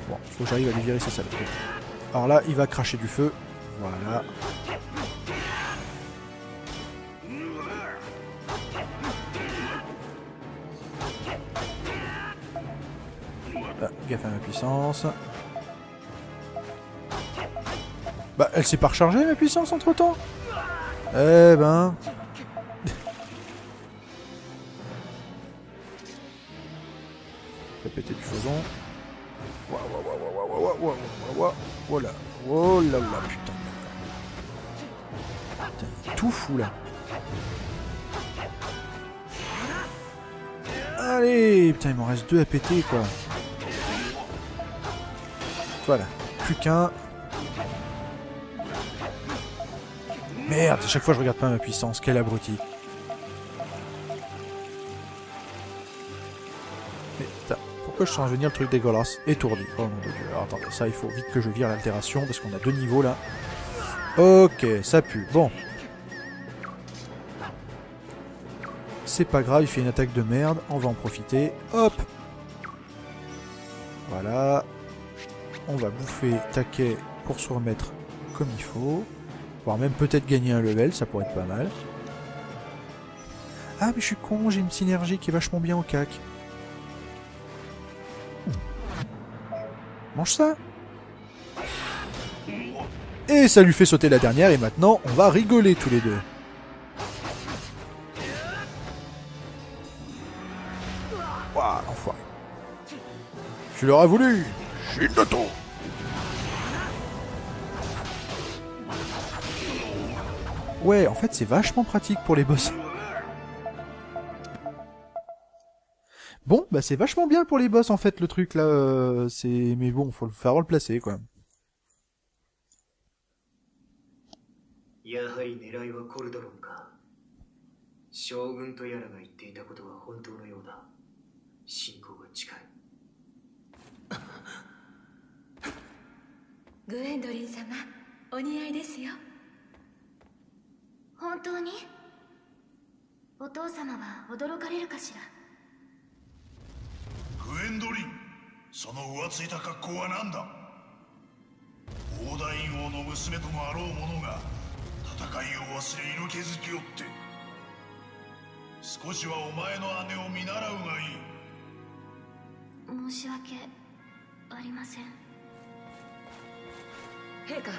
Bon, faut que j'arrive à lui virer ces saloperies. Alors là, il va cracher du feu. Voilà. Ah, gaffe à ma puissance. Bah, elle s'est pas rechargée, ma puissance, entre-temps? Eh ben... Du faisan. Waouh, waouh, voilà. Oh là là, putain. Tout fou là. Allez, putain, il m'en reste deux à péter quoi. Voilà, plus qu'un. Merde, à chaque fois je regarde pas ma puissance, quel abruti. Mais putain, pourquoi je sens venir le truc dégueulasse Étourdi? Oh mon dieu. Alors ça il faut vite que je vire l'altération parce qu'on a deux niveaux là. Ok, ça pue. Bon. C'est pas grave, il fait une attaque de merde, on va en profiter. Hop Voilà. On va bouffer taquet pour se remettre comme il faut. Voire même peut-être gagner un level, ça pourrait être pas mal. Ah mais je suis con, j'ai une synergie qui est vachement bien au cac. Mange ça Et ça lui fait sauter la dernière et maintenant on va rigoler tous les deux. Waouh, enfoiré. Tu l'auras voulu Shindato Ouais, en fait, c'est vachement pratique pour les boss. Bon, bah c'est vachement bien pour les boss en fait le truc là. euh, c'est mais bon, faut le faire le placer quoi. 本当に？お父様は驚かれるかしら？グエンドリンその浮ついた格好は何だ？王大王の娘ともあろう者が戦いを忘れ色気づきおって。少しはお前の姉を見習うがいい。申し訳ありません。陛下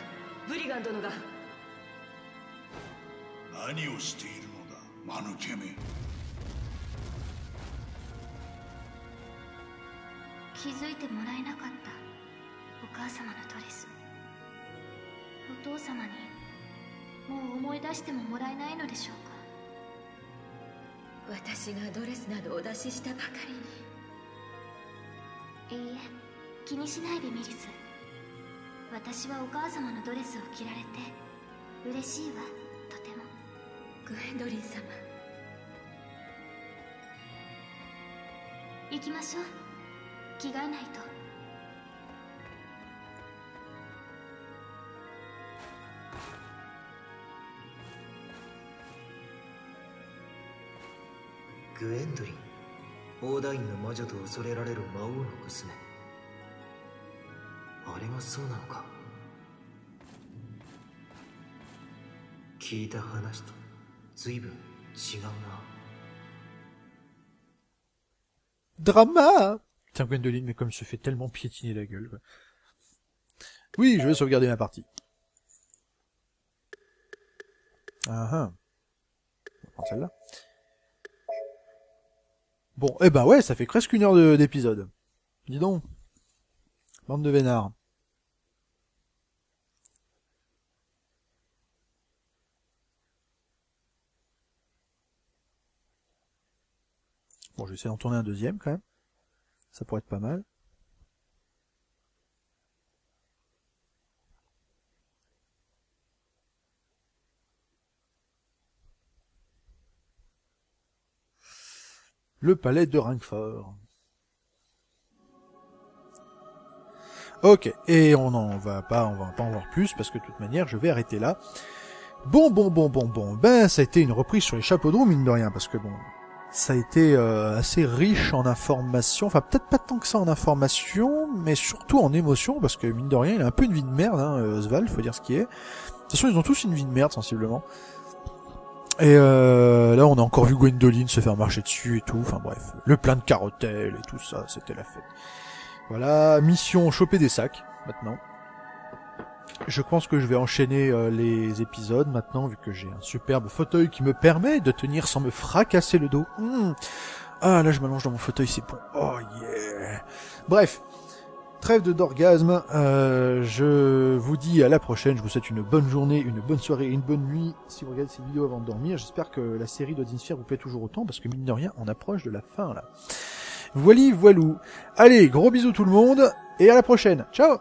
ブリガン殿が何をしているのだ間抜けめ気づいてもらえなかったお母様のドレス。お父様にもう思い出してももらえないのでしょうか。私がドレスなどお出ししたばかりに。いいえ気にしないでミリス。私はお母様のドレスを着られて嬉しいわグエンドリン様。行きましょう。着替えないと。グエンドリンオーダインの魔女と恐れられる魔王の娘。あれがそうなのか。聞いた話と。随分違うな Drama Tiens, Gwendoline, mais comme je se fait tellement piétiner la gueule. quoi. Oui, je vais sauvegarder ma partie. Ah ah. On va prendre celle-là. Bon, eh ben ouais, ça fait presque une heure de- d'épisode. Dis donc. Bande de vénards. Bon, je vais essayer d'en tourner un deuxième quand même. Ça pourrait être pas mal. Le palais de Ringfort. Ok, et on en va pas, on va pas en voir plus parce que de toute manière, je vais arrêter là. Bon, bon, bon, bon, bon. Ben, ça a été une reprise sur les chapeaux de roue, mine de rien, parce que bon, ça a été euh, assez riche en informations. Enfin, peut-être pas tant que ça en informations, mais surtout en émotions, parce que mine de rien, il a un peu une vie de merde, hein, euh, Oswald, faut dire ce qui est. De toute façon, ils ont tous une vie de merde, sensiblement. Et euh, là, on a encore vu Gwendoline se faire marcher dessus et tout. Enfin bref, le plein de carottels et tout ça, c'était la fête. Voilà, mission choper des sacs, maintenant. Je pense que je vais enchaîner euh, les épisodes maintenant, vu que j'ai un superbe fauteuil qui me permet de tenir sans me fracasser le dos. Mmh. Ah, là, je m'allonge dans mon fauteuil, c'est bon. Oh yeah. Bref, trêve de d'orgasme. Euh, je vous dis à la prochaine. Je vous souhaite une bonne journée, une bonne soirée une bonne nuit si vous regardez cette vidéo avant de dormir. J'espère que la série d'Odin Sphere vous plaît toujours autant, parce que mine de rien, on approche de la fin là. Voili voilou. Allez, gros bisous tout le monde, et à la prochaine. Ciao